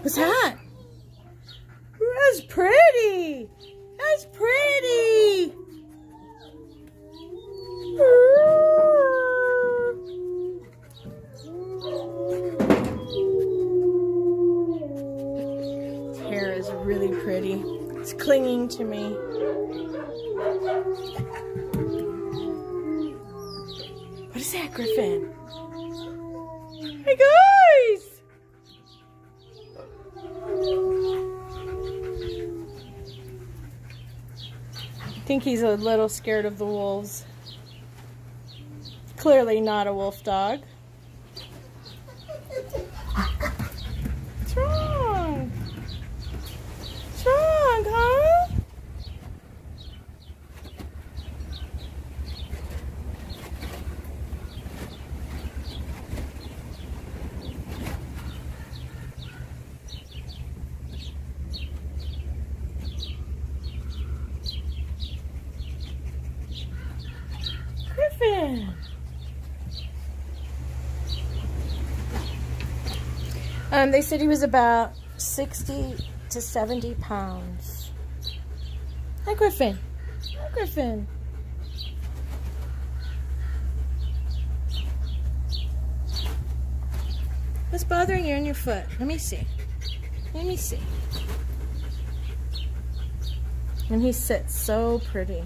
What's that? That's pretty. That's pretty. His hair is really pretty. It's clinging to me. What is that, Griffin? Hey guys! I think he's a little scared of the wolves. Clearly not a wolf dog. What's wrong? What's wrong, huh? Um, they said he was about 60 to 70 pounds. Hi, Griffin. Hi, Griffin. What's bothering you on your foot? Let me see. Let me see. And he sits so pretty.